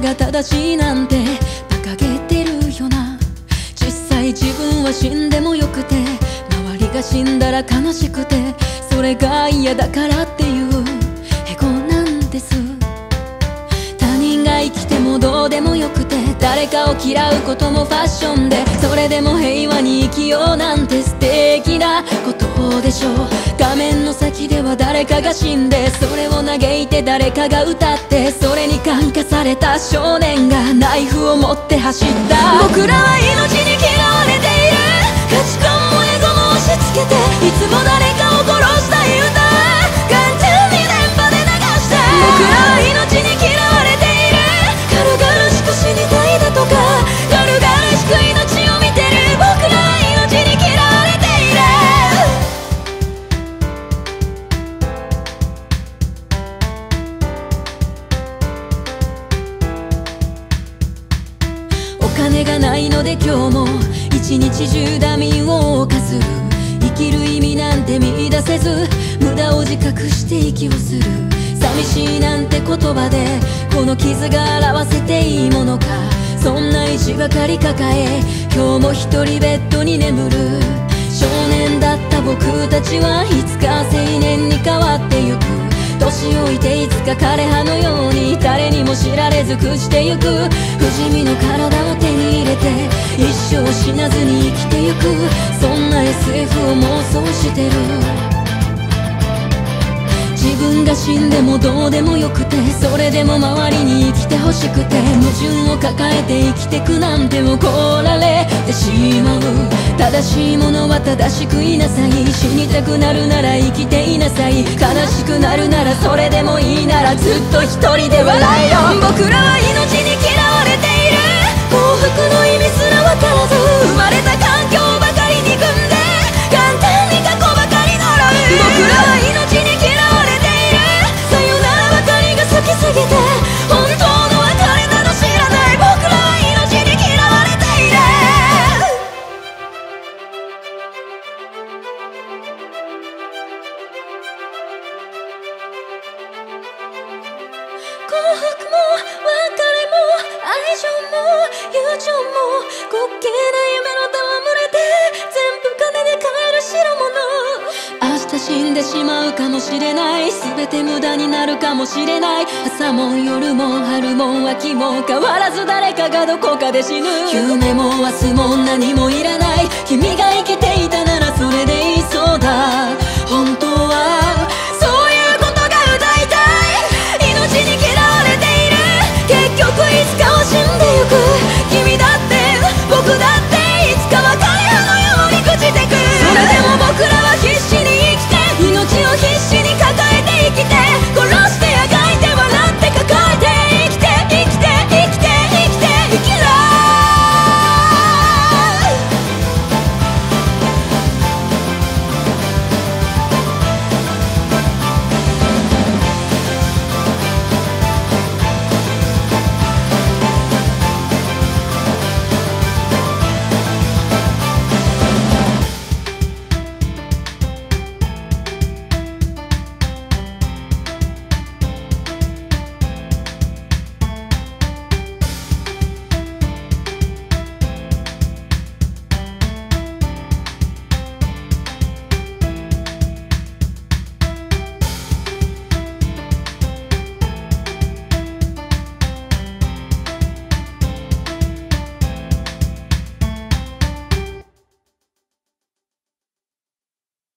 が正しいなんて馬鹿げてるよな。実際自分は死んでもよくて周りが死んだら悲しくてそれが嫌だからっていうエゴなんです。他人が生きてもどうでもよくて誰かを嫌うこともファッションでそれでも平和に生きようなんて素敵なことでしょう。画面の先では誰かが死んでそれを嘆いて誰かが歌ってそれに感化された少年がナイフを持って走った。僕らは命に嫌わ金がないので今日も一日中ダミーを犯す。生きる意味なんて見出せず無駄を自覚して息をする。寂しいなんて言葉でこの傷が表せていいものか。そんな意地ばかり抱え今日も一人ベッドに眠る。少年だった僕たちはいつか青年に変わってゆく。年老いていつか枯葉のように誰にも知られず朽ちてゆく。不死身の体を手に入れて一生死なずに生きてゆく。そんな SF を妄想してる。自分が死んでもどうでもよくてそれでも周りに生きてほしくて矛盾を抱えて生きてくなんて怒られてしまう。正しいものは正しくいなさい。死にたくなるなら生きていなさい。悲しくなるならそれでもいいならずっと一人で笑えよ。僕らは白も別れも愛情も友情も滑稽な夢の戯れで全部金で買える代物明日死んでしまうかもしれない全て無駄になるかもしれない朝も夜も春も秋も変わらず誰かがどこかで死ぬ夢も明日も何もいらない。君